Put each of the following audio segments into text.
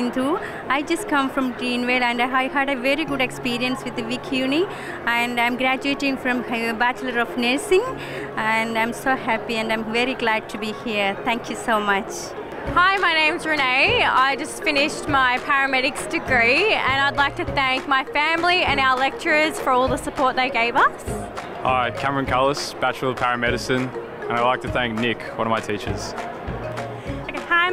Sindhu. I just come from Greenville and I had a very good experience with the Vic Uni and I'm graduating from Bachelor of Nursing and I'm so happy and I'm very glad to be here. Thank you so much. Hi, my name's Renee. I just finished my paramedics degree and I'd like to thank my family and our lecturers for all the support they gave us. Hi, Cameron Cullis, Bachelor of Paramedicine, and I'd like to thank Nick, one of my teachers.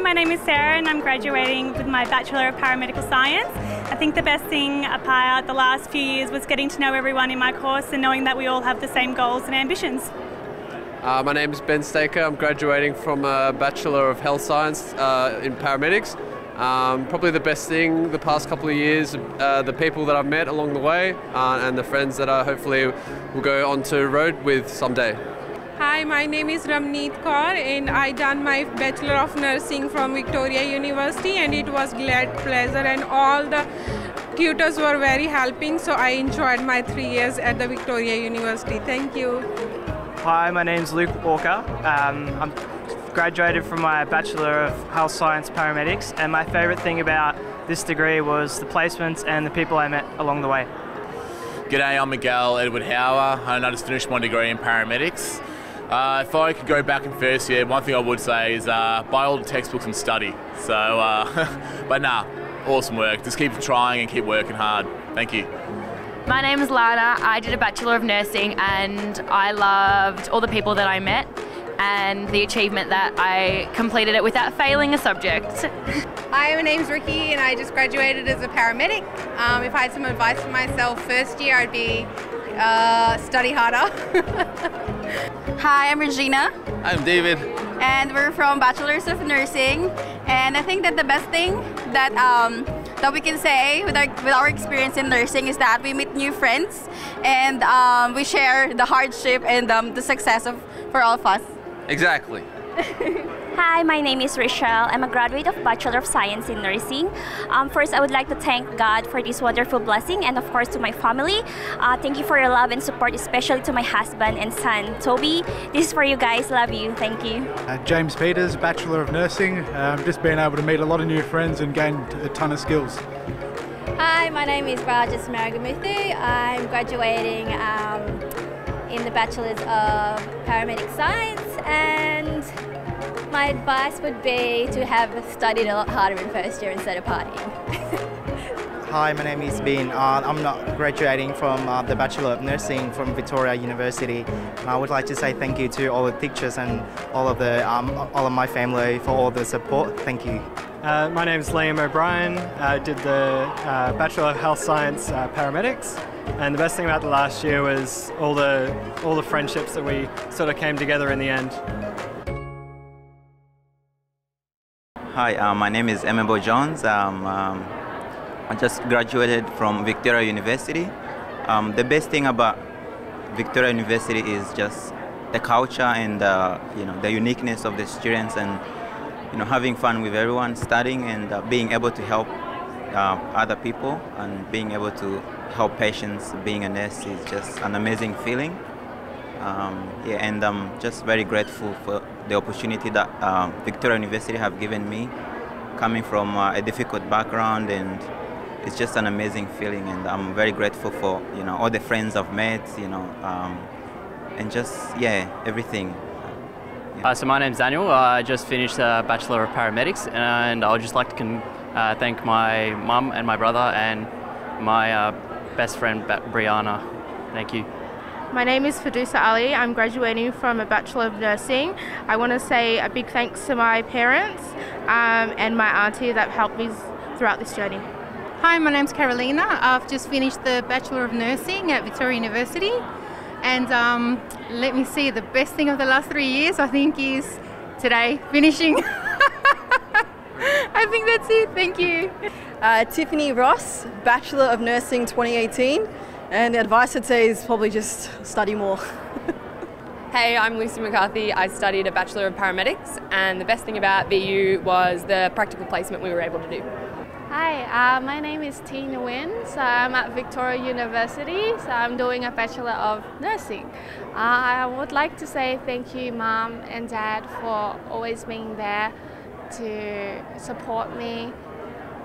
My name is Sarah and I'm graduating with my Bachelor of Paramedical Science. I think the best thing about the last few years was getting to know everyone in my course and knowing that we all have the same goals and ambitions. Uh, my name is Ben Staker. I'm graduating from a Bachelor of Health Science uh, in paramedics. Um, probably the best thing the past couple of years, uh, the people that I've met along the way, uh, and the friends that I hopefully will go on to road with someday. Hi, my name is Ramneet Kaur and I done my Bachelor of Nursing from Victoria University and it was glad pleasure and all the tutors were very helping so I enjoyed my three years at the Victoria University. Thank you. Hi, my name's Luke Walker. Um, I'm graduated from my Bachelor of Health Science Paramedics and my favourite thing about this degree was the placements and the people I met along the way. G'day, I'm Miguel Edward Hauer and I just finished my degree in paramedics. Uh, if I could go back in first year, one thing I would say is uh, buy all the textbooks and study. So, uh, but nah, awesome work. Just keep trying and keep working hard. Thank you. My name is Lana. I did a Bachelor of Nursing and I loved all the people that I met and the achievement that I completed it without failing a subject. Hi, my name's Ricky and I just graduated as a paramedic. Um, if I had some advice for myself first year, I'd be uh, study harder. Hi, I'm Regina. I'm David. And we're from Bachelors of Nursing. And I think that the best thing that um, that we can say with our, with our experience in nursing is that we meet new friends and um, we share the hardship and um, the success of for all of us. Exactly. Hi, my name is Rochelle. I'm a graduate of Bachelor of Science in Nursing. Um, first, I would like to thank God for this wonderful blessing and, of course, to my family. Uh, thank you for your love and support, especially to my husband and son, Toby. This is for you guys. Love you. Thank you. Uh, James Peters, Bachelor of Nursing. Um, just being able to meet a lot of new friends and gain a ton of skills. Hi, my name is Rajas Maragamuthu. I'm graduating um, in the Bachelor's of Paramedic Science and my advice would be to have studied a lot harder in first year instead of partying. Hi, my name is Ben. Uh, I'm not graduating from uh, the Bachelor of Nursing from Victoria University. And I would like to say thank you to all the teachers and all of the um, all of my family for all the support. Thank you. Uh, my name is Liam O'Brien. I did the uh, Bachelor of Health Science uh, Paramedics. And the best thing about the last year was all the all the friendships that we sort of came together in the end. Hi, uh, my name is Emebo Jones. Um, um, I just graduated from Victoria University. Um, the best thing about Victoria University is just the culture and uh, you know the uniqueness of the students and you know having fun with everyone, studying and uh, being able to help uh, other people and being able to help patients. Being a nurse is just an amazing feeling. Um, yeah, and I'm just very grateful for the opportunity that um, Victoria University have given me, coming from uh, a difficult background, and it's just an amazing feeling. And I'm very grateful for you know all the friends I've met, you know, um, and just yeah everything. Uh, so my name's Daniel. I just finished a Bachelor of Paramedics, and I would just like to uh, thank my mum and my brother and my uh, best friend Brianna. Thank you. My name is Fidusa Ali. I'm graduating from a Bachelor of Nursing. I want to say a big thanks to my parents um, and my auntie that helped me throughout this journey. Hi, my name's Carolina. I've just finished the Bachelor of Nursing at Victoria University. And um, let me see, the best thing of the last three years, I think, is today finishing. I think that's it. Thank you. Uh, Tiffany Ross, Bachelor of Nursing 2018. And the advice I'd say is probably just study more. hey, I'm Lucy McCarthy. I studied a Bachelor of Paramedics, and the best thing about VU was the practical placement we were able to do. Hi, uh, my name is Tina Nguyen. So I'm at Victoria University. So I'm doing a Bachelor of Nursing. Uh, I would like to say thank you, Mum and Dad, for always being there to support me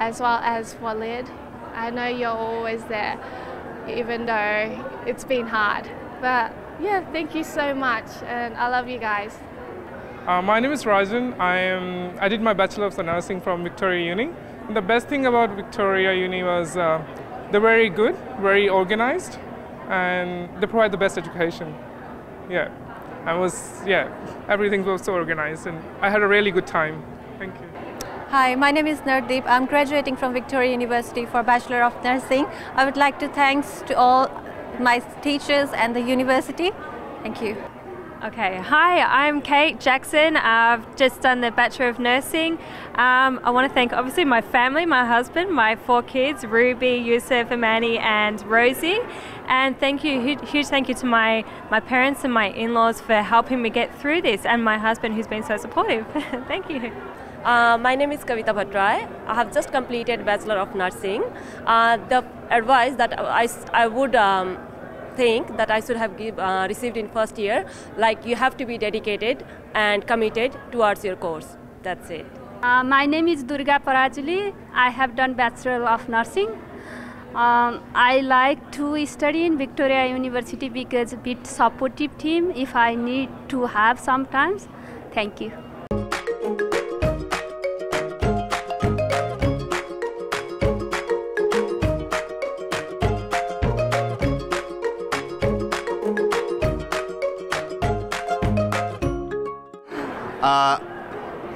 as well as Walid. I know you're always there, even though it's been hard. But yeah, thank you so much, and I love you guys. Uh, my name is Rajan. I am. I did my Bachelor of Nursing from Victoria Uni. The best thing about Victoria Uni was uh, they're very good, very organized, and they provide the best education. Yeah, I was yeah, everything was so organized, and I had a really good time. Thank you. Hi, my name is Nardeep. I'm graduating from Victoria University for Bachelor of Nursing. I would like to thanks to all my teachers and the university. Thank you. Okay, hi, I'm Kate Jackson. I've just done the Bachelor of Nursing. Um, I want to thank obviously my family, my husband, my four kids, Ruby, Yusuf, Amani, and Rosie. And thank you, huge, huge thank you to my, my parents and my in laws for helping me get through this, and my husband who's been so supportive. thank you. Uh, my name is Kavita Bhattrai. I have just completed Bachelor of Nursing. Uh, the advice that I, I would um, think that I should have give, uh, received in first year, like you have to be dedicated and committed towards your course. That's it. Uh, my name is Durga Parajuli. I have done Bachelor of Nursing. Um, I like to study in Victoria University because a bit supportive team if I need to have sometimes. Thank you.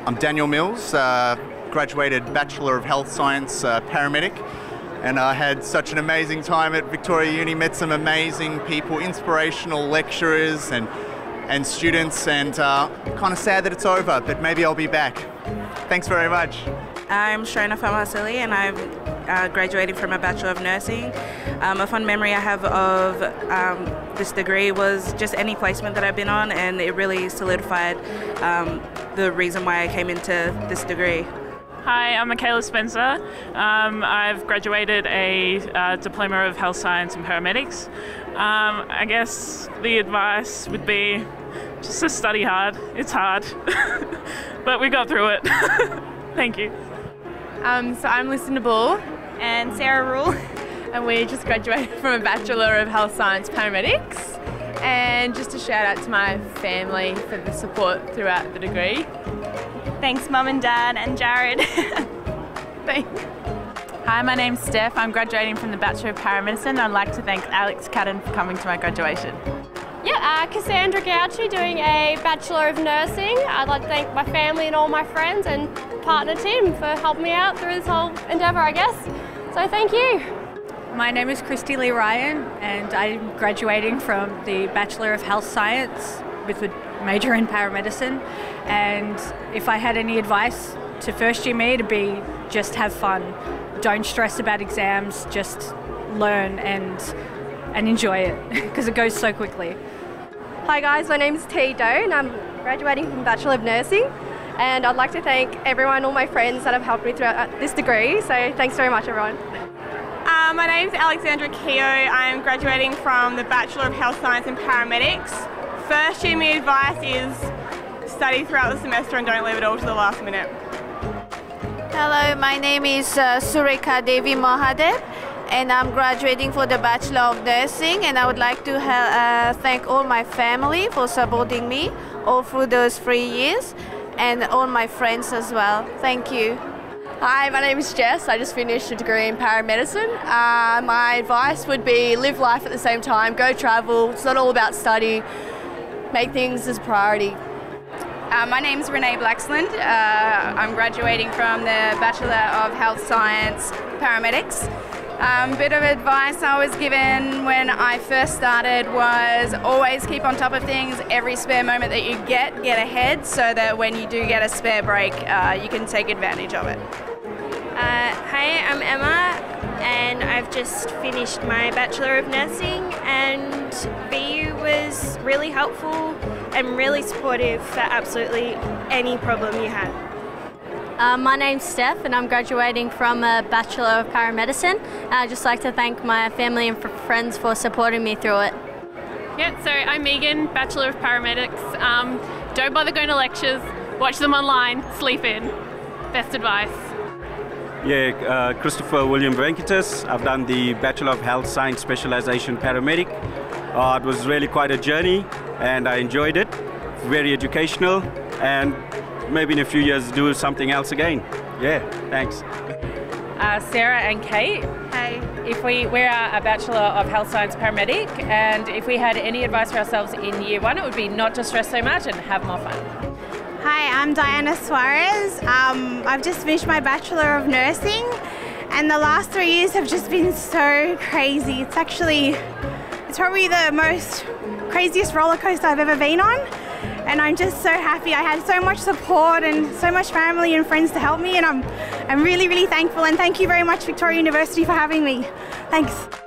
I'm Daniel Mills, uh, graduated Bachelor of Health Science uh, paramedic, and I had such an amazing time at Victoria Uni. Met some amazing people, inspirational lecturers and and students, and uh, kind of sad that it's over, but maybe I'll be back. Thanks very much. I'm Shrona Famasili and I'm uh, graduating from a Bachelor of Nursing. Um, a fun memory I have of um, this degree was just any placement that I've been on and it really solidified um, the reason why I came into this degree. Hi, I'm Michaela Spencer. Um, I've graduated a uh, Diploma of Health Science and Paramedics. Um, I guess the advice would be just to study hard. It's hard, but we got through it. Thank you. Um, so I'm Lucinda Bull. And Sarah Rule. and we just graduated from a Bachelor of Health Science Paramedics. And just a shout out to my family for the support throughout the degree. Thanks, Mum and Dad and Jared. Thanks. Hi, my name's Steph. I'm graduating from the Bachelor of Paramedicine. I'd like to thank Alex Cadden for coming to my graduation. Yeah, uh, Cassandra Gauchi doing a Bachelor of Nursing. I'd like to thank my family and all my friends and partner Tim for helping me out through this whole endeavour, I guess. So thank you. My name is Christy Lee Ryan and I'm graduating from the Bachelor of Health Science with a major in paramedicine. And if I had any advice to first year me, to be just have fun. Don't stress about exams, just learn and and enjoy it because it goes so quickly. Hi guys, my name is T Doe and I'm graduating from Bachelor of Nursing and I'd like to thank everyone, all my friends that have helped me throughout this degree. So thanks very much everyone. Uh, my name is Alexandra Keogh. I am graduating from the Bachelor of Health Science and Paramedics. First year me advice is study throughout the semester and don't leave it all to the last minute. Hello, my name is uh, Sureka Devi Mahadev and I'm graduating for the Bachelor of Nursing and I would like to uh, thank all my family for supporting me all through those three years and all my friends as well. Thank you. Hi, my name is Jess. I just finished a degree in paramedicine. Uh, my advice would be live life at the same time, go travel. It's not all about study. Make things as a priority. Uh, my name is Renee Blacksland. Uh, I'm graduating from the Bachelor of Health Science Paramedics. Um, bit of advice I was given when I first started was always keep on top of things. Every spare moment that you get, get ahead so that when you do get a spare break, uh, you can take advantage of it. Uh, hi, I'm Emma, and I've just finished my Bachelor of Nursing, and VU was really helpful and really supportive for absolutely any problem you had. Uh, my name's Steph and I'm graduating from a Bachelor of Paramedicine. I'd just like to thank my family and friends for supporting me through it. Yeah, so I'm Megan, Bachelor of Paramedics. Um, don't bother going to lectures, watch them online, sleep in. Best advice. Yeah, uh, Christopher William Venkatas. I've done the Bachelor of Health Science Specialization Paramedic. Uh, it was really quite a journey and I enjoyed it. Very educational and maybe in a few years do something else again. Yeah, thanks. Uh, Sarah and Kate. Hey. If we we're a Bachelor of Health Science paramedic, and if we had any advice for ourselves in year one, it would be not to stress so much and have more fun. Hi, I'm Diana Suarez. Um, I've just finished my Bachelor of Nursing, and the last three years have just been so crazy. It's actually, it's probably the most craziest roller coaster I've ever been on and I'm just so happy. I had so much support and so much family and friends to help me, and I'm, I'm really, really thankful. And thank you very much, Victoria University, for having me. Thanks.